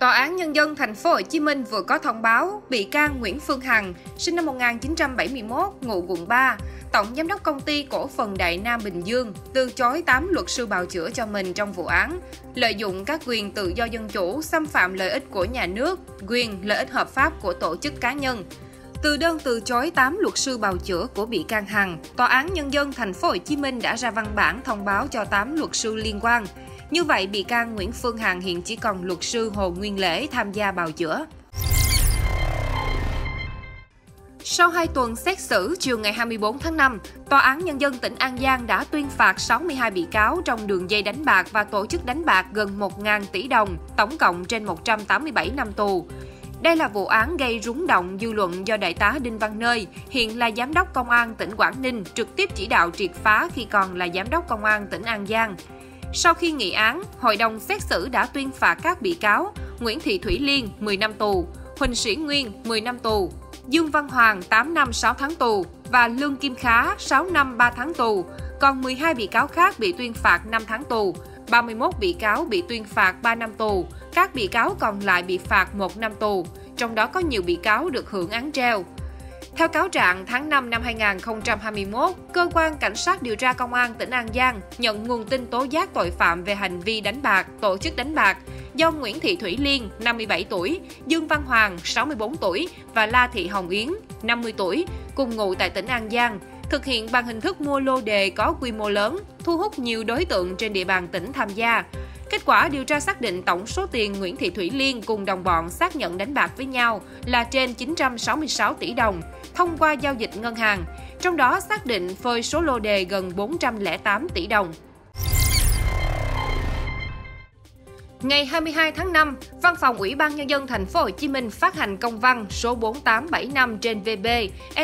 Tòa án Nhân dân thành phố Hồ Chí Minh vừa có thông báo bị can Nguyễn Phương Hằng, sinh năm 1971, ngụ quận 3, tổng giám đốc công ty cổ phần Đại Nam Bình Dương, từ chối 8 luật sư bào chữa cho mình trong vụ án, lợi dụng các quyền tự do dân chủ, xâm phạm lợi ích của nhà nước, quyền lợi ích hợp pháp của tổ chức cá nhân. Từ đơn từ chối 8 luật sư bào chữa của bị can Hằng, Tòa án Nhân dân thành phố Hồ Chí Minh đã ra văn bản thông báo cho 8 luật sư liên quan. Như vậy, bị can Nguyễn Phương Hằng hiện chỉ còn luật sư Hồ Nguyên Lễ tham gia bào chữa. Sau 2 tuần xét xử, chiều ngày 24 tháng 5, Tòa án Nhân dân tỉnh An Giang đã tuyên phạt 62 bị cáo trong đường dây đánh bạc và tổ chức đánh bạc gần 1.000 tỷ đồng, tổng cộng trên 187 năm tù. Đây là vụ án gây rúng động dư luận do Đại tá Đinh Văn Nơi, hiện là Giám đốc Công an tỉnh Quảng Ninh, trực tiếp chỉ đạo triệt phá khi còn là Giám đốc Công an tỉnh An Giang. Sau khi nghị án, Hội đồng xét xử đã tuyên phạt các bị cáo Nguyễn Thị Thủy Liên 10 năm tù, Huỳnh Sĩ Nguyên 10 năm tù, Dương Văn Hoàng 8 năm 6 tháng tù và Lương Kim Khá 6 năm 3 tháng tù. Còn 12 bị cáo khác bị tuyên phạt 5 tháng tù, 31 bị cáo bị tuyên phạt 3 năm tù, các bị cáo còn lại bị phạt 1 năm tù, trong đó có nhiều bị cáo được hưởng án treo. Theo cáo trạng, tháng 5 năm 2021, Cơ quan Cảnh sát điều tra Công an tỉnh An Giang nhận nguồn tin tố giác tội phạm về hành vi đánh bạc, tổ chức đánh bạc do Nguyễn Thị Thủy Liên, 57 tuổi, Dương Văn Hoàng, 64 tuổi và La Thị Hồng Yến, 50 tuổi, cùng ngụ tại tỉnh An Giang, thực hiện bằng hình thức mua lô đề có quy mô lớn, thu hút nhiều đối tượng trên địa bàn tỉnh tham gia. Kết quả điều tra xác định tổng số tiền Nguyễn Thị Thủy Liên cùng đồng bọn xác nhận đánh bạc với nhau là trên 966 tỷ đồng thông qua giao dịch ngân hàng, trong đó xác định phơi số lô đề gần 408 tỷ đồng. Ngày 22 tháng 5, Văn phòng Ủy ban nhân dân thành phố Hồ Chí Minh phát hành công văn số 4875 trên VB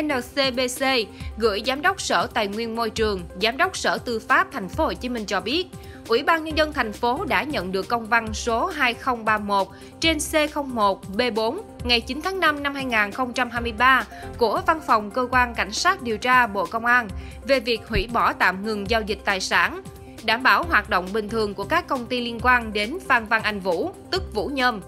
NCBC gửi Giám đốc Sở Tài nguyên Môi trường, Giám đốc Sở Tư pháp thành phố Hồ Chí Minh cho biết, Ủy ban nhân dân thành phố đã nhận được công văn số 2031 trên C01 B4 ngày 9 tháng 5 năm 2023 của Văn phòng Cơ quan Cảnh sát điều tra Bộ Công an về việc hủy bỏ tạm ngừng giao dịch tài sản đảm bảo hoạt động bình thường của các công ty liên quan đến Phan Văn Anh Vũ, tức Vũ Nhôm.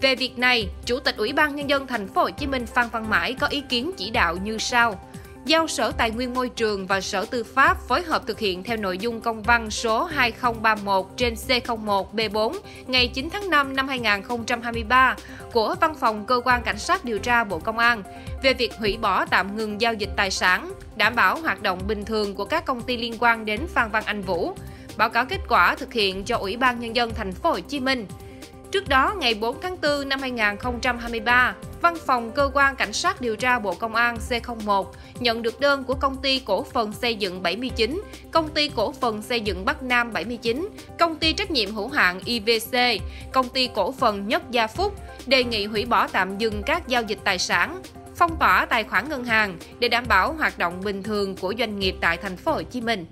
Về việc này, Chủ tịch Ủy ban nhân dân thành phố Hồ Chí Minh Phan Văn Mãi có ý kiến chỉ đạo như sau: giao Sở Tài nguyên Môi trường và Sở Tư pháp phối hợp thực hiện theo nội dung công văn số 2031 trên C01 B4 ngày 9 tháng 5 năm 2023 của Văn phòng Cơ quan Cảnh sát điều tra Bộ Công an về việc hủy bỏ tạm ngừng giao dịch tài sản, đảm bảo hoạt động bình thường của các công ty liên quan đến Phan Văn Anh Vũ, báo cáo kết quả thực hiện cho Ủy ban Nhân dân thành phố Hồ Chí Minh. Trước đó, ngày 4 tháng 4 năm 2023, Văn phòng Cơ quan Cảnh sát điều tra Bộ Công an C01 nhận được đơn của Công ty Cổ phần Xây dựng 79, Công ty Cổ phần Xây dựng Bắc Nam 79, Công ty Trách nhiệm hữu hạn IVC, Công ty Cổ phần Nhất Gia Phúc đề nghị hủy bỏ tạm dừng các giao dịch tài sản, phong tỏa tài khoản ngân hàng để đảm bảo hoạt động bình thường của doanh nghiệp tại thành phố Hồ Chí Minh.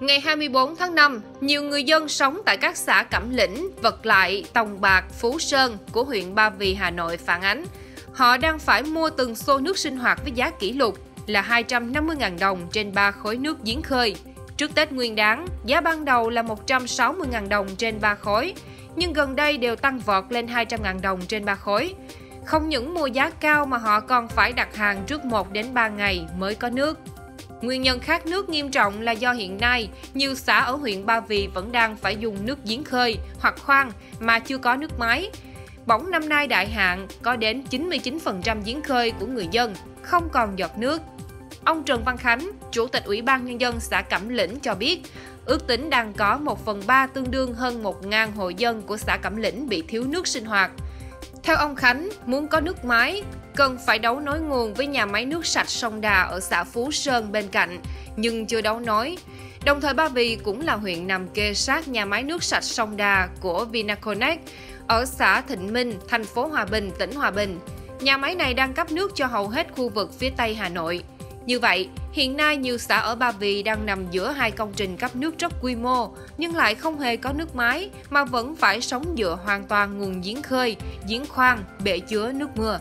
Ngày 24 tháng 5, nhiều người dân sống tại các xã Cẩm Lĩnh, Vật Lại, Tòng Bạc, Phú Sơn của huyện Ba Vì, Hà Nội phản ánh họ đang phải mua từng xô nước sinh hoạt với giá kỷ lục là 250.000 đồng trên 3 khối nước giếng khơi. Trước Tết Nguyên đáng, giá ban đầu là 160.000 đồng trên 3 khối, nhưng gần đây đều tăng vọt lên 200.000 đồng trên 3 khối. Không những mua giá cao mà họ còn phải đặt hàng trước 1 đến 3 ngày mới có nước. Nguyên nhân khát nước nghiêm trọng là do hiện nay, nhiều xã ở huyện Ba Vì vẫn đang phải dùng nước giếng khơi hoặc khoan mà chưa có nước máy. Bỗng năm nay đại hạn có đến 99% giếng khơi của người dân không còn giọt nước. Ông Trần Văn Khánh, Chủ tịch Ủy ban Nhân dân xã Cẩm Lĩnh cho biết, ước tính đang có 1 phần 3 tương đương hơn 1.000 hộ dân của xã Cẩm Lĩnh bị thiếu nước sinh hoạt. Theo ông Khánh, muốn có nước máy, cần phải đấu nối nguồn với nhà máy nước sạch sông Đà ở xã Phú Sơn bên cạnh, nhưng chưa đấu nối. Đồng thời Ba Vì cũng là huyện nằm kê sát nhà máy nước sạch sông Đà của Vinaconex ở xã Thịnh Minh, thành phố Hòa Bình, tỉnh Hòa Bình. Nhà máy này đang cấp nước cho hầu hết khu vực phía Tây Hà Nội. Như vậy, hiện nay nhiều xã ở Ba Vì đang nằm giữa hai công trình cấp nước rất quy mô, nhưng lại không hề có nước máy, mà vẫn phải sống dựa hoàn toàn nguồn giếng khơi, giếng khoan, bể chứa nước mưa.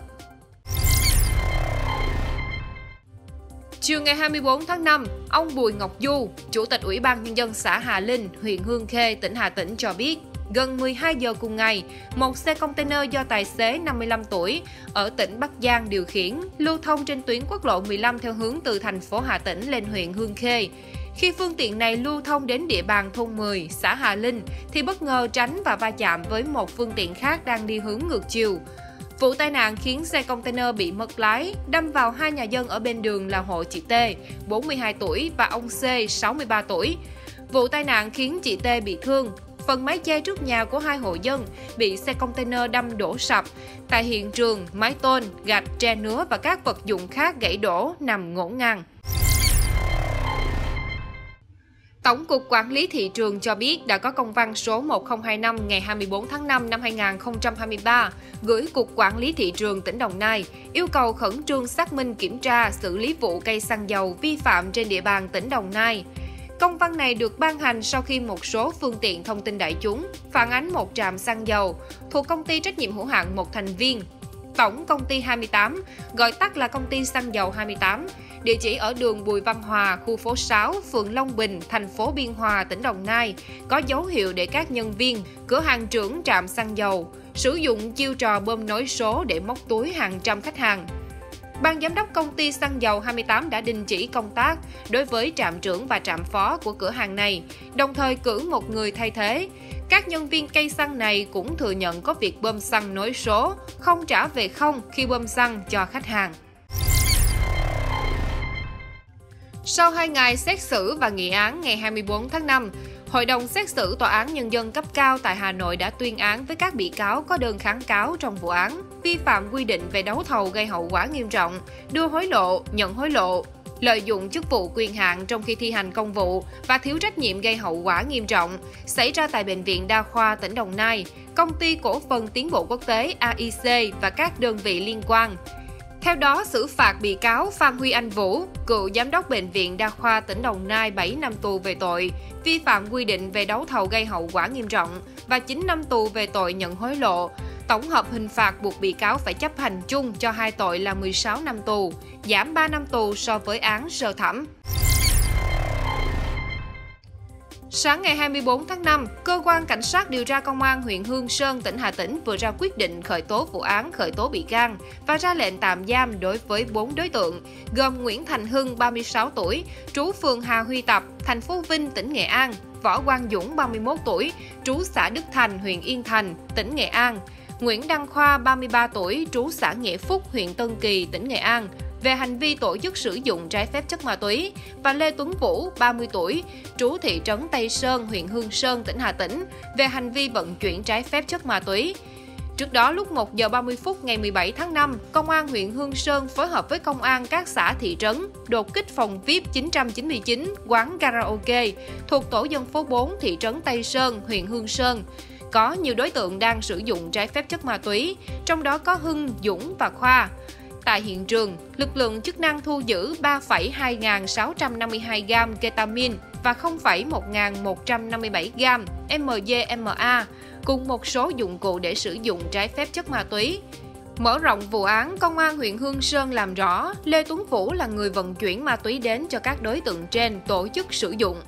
Chiều ngày 24 tháng 5, ông Bùi Ngọc Du, Chủ tịch Ủy ban Nhân dân xã Hà Linh, huyện Hương Khê, tỉnh Hà Tĩnh cho biết, gần 12 giờ cùng ngày, một xe container do tài xế 55 tuổi ở tỉnh Bắc Giang điều khiển lưu thông trên tuyến quốc lộ 15 theo hướng từ thành phố Hà Tĩnh lên huyện Hương Khê. Khi phương tiện này lưu thông đến địa bàn thôn 10, xã Hà Linh, thì bất ngờ tránh và va chạm với một phương tiện khác đang đi hướng ngược chiều. Vụ tai nạn khiến xe container bị mất lái, đâm vào hai nhà dân ở bên đường là hộ chị T, 42 tuổi và ông C, 63 tuổi. Vụ tai nạn khiến chị T bị thương, phần mái che trước nhà của hai hộ dân bị xe container đâm đổ sập. Tại hiện trường, mái tôn, gạch, tre nứa và các vật dụng khác gãy đổ nằm ngổn ngang. Tổng cục Quản lý thị trường cho biết đã có công văn số 1025 ngày 24 tháng 5 năm 2023 gửi Cục Quản lý thị trường tỉnh Đồng Nai yêu cầu khẩn trương xác minh kiểm tra xử lý vụ cây xăng dầu vi phạm trên địa bàn tỉnh Đồng Nai. Công văn này được ban hành sau khi một số phương tiện thông tin đại chúng phản ánh một trạm xăng dầu thuộc công ty trách nhiệm hữu hạn một thành viên Tổng Công ty 28, gọi tắt là Công ty Xăng dầu 28, địa chỉ ở đường Bùi Văn Hòa, khu phố 6, phường Long Bình, thành phố Biên Hòa, tỉnh Đồng Nai, có dấu hiệu để các nhân viên, cửa hàng trưởng trạm xăng dầu sử dụng chiêu trò bơm nối số để móc túi hàng trăm khách hàng. Ban giám đốc công ty xăng dầu 28 đã đình chỉ công tác đối với trạm trưởng và trạm phó của cửa hàng này, đồng thời cử một người thay thế. Các nhân viên cây xăng này cũng thừa nhận có việc bơm xăng nối số, không trả về không khi bơm xăng cho khách hàng. Sau 2 ngày xét xử và nghị án ngày 24 tháng 5, Hội đồng xét xử Tòa án Nhân dân cấp cao tại Hà Nội đã tuyên án với các bị cáo có đơn kháng cáo trong vụ án vi phạm quy định về đấu thầu gây hậu quả nghiêm trọng, đưa hối lộ, nhận hối lộ, lợi dụng chức vụ quyền hạn trong khi thi hành công vụ và thiếu trách nhiệm gây hậu quả nghiêm trọng xảy ra tại Bệnh viện Đa khoa tỉnh Đồng Nai, Công ty Cổ phần Tiến bộ Quốc tế AIC và các đơn vị liên quan. Theo đó, xử phạt bị cáo Phan Huy Anh Vũ, cựu giám đốc Bệnh viện Đa khoa tỉnh Đồng Nai 7 năm tù về tội vi phạm quy định về đấu thầu gây hậu quả nghiêm trọng và 9 năm tù về tội nhận hối lộ. Tổng hợp hình phạt buộc bị cáo phải chấp hành chung cho hai tội là 16 năm tù, giảm 3 năm tù so với án sơ thẩm. Sáng ngày 24 tháng 5, cơ quan cảnh sát điều tra công an huyện Hương Sơn, tỉnh Hà Tĩnh vừa ra quyết định khởi tố vụ án khởi tố bị can và ra lệnh tạm giam đối với 4 đối tượng, gồm Nguyễn Thành Hưng, 36 tuổi, trú phường Hà Huy Tập, thành phố Vinh, tỉnh Nghệ An, Võ Quang Dũng, 31 tuổi, trú xã Đức Thành, huyện Yên Thành, tỉnh Nghệ An, Nguyễn Đăng Khoa, 33 tuổi, trú xã Nghĩa Phúc, huyện Tân Kỳ, tỉnh Nghệ An, về hành vi tổ chức sử dụng trái phép chất ma túy và Lê Tuấn Vũ, 30 tuổi, trú thị trấn Tây Sơn, huyện Hương Sơn, tỉnh Hà Tĩnh, về hành vi vận chuyển trái phép chất ma túy. Trước đó, lúc 1 giờ 30 phút ngày 17 tháng 5, Công an huyện Hương Sơn phối hợp với Công an các xã thị trấn đột kích phòng VIP 999 quán karaoke thuộc tổ dân phố 4 thị trấn Tây Sơn, huyện Hương Sơn. Có nhiều đối tượng đang sử dụng trái phép chất ma túy, trong đó có Hưng, Dũng và Khoa. Tại hiện trường, lực lượng chức năng thu giữ 3,2652 gam ketamin và 0,1157 gam MDMA cùng một số dụng cụ để sử dụng trái phép chất ma túy. Mở rộng vụ án, Công an huyện Hương Sơn làm rõ Lê Tuấn Vũ là người vận chuyển ma túy đến cho các đối tượng trên tổ chức sử dụng.